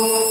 Alam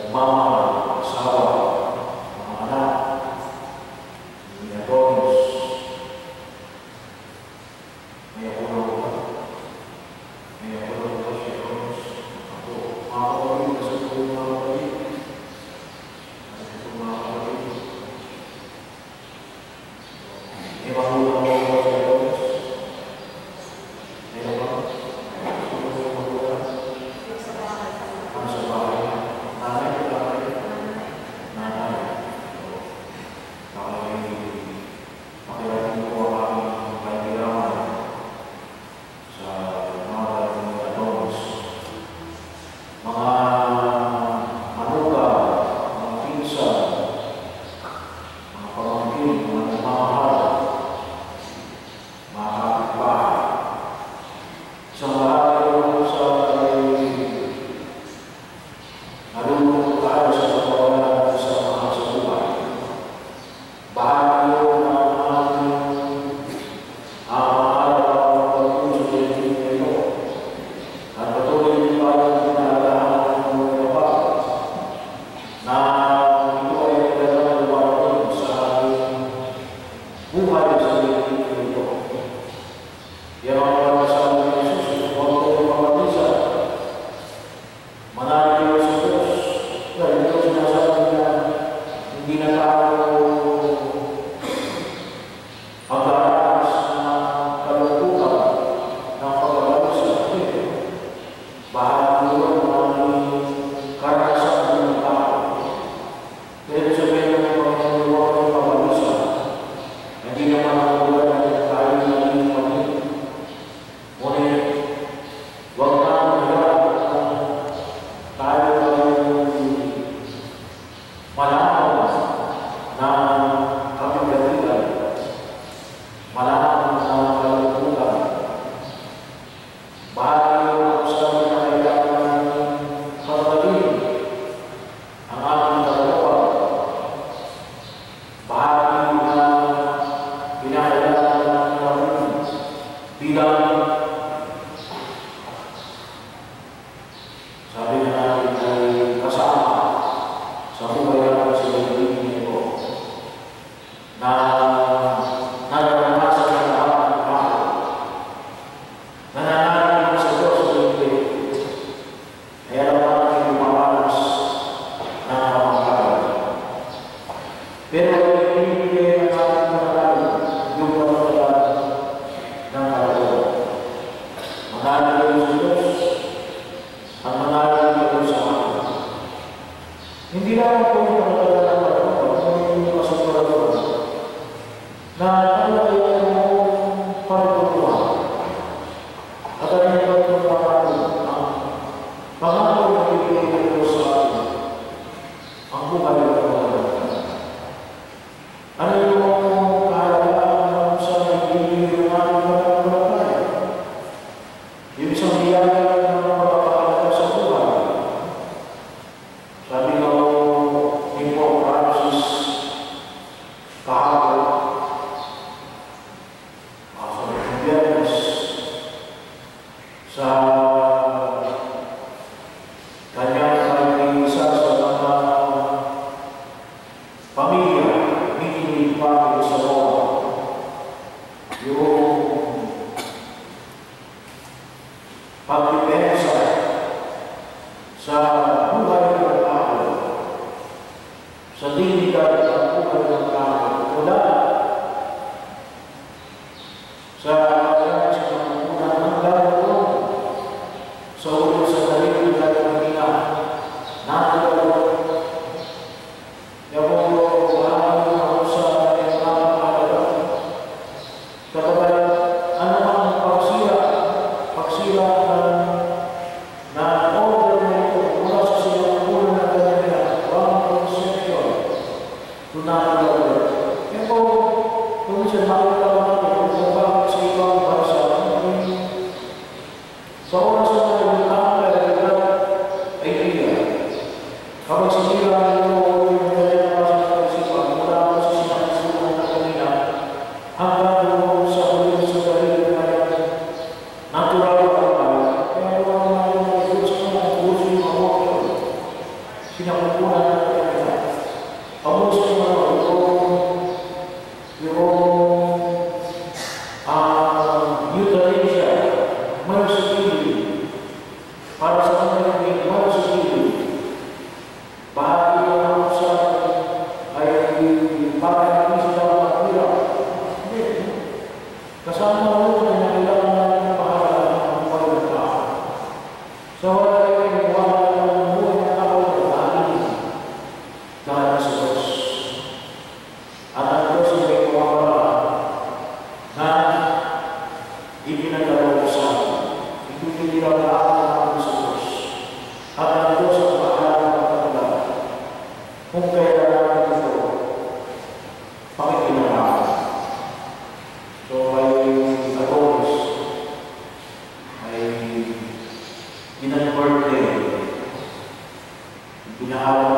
我妈 mom. Allahumma inni Kasama mo Pinahawak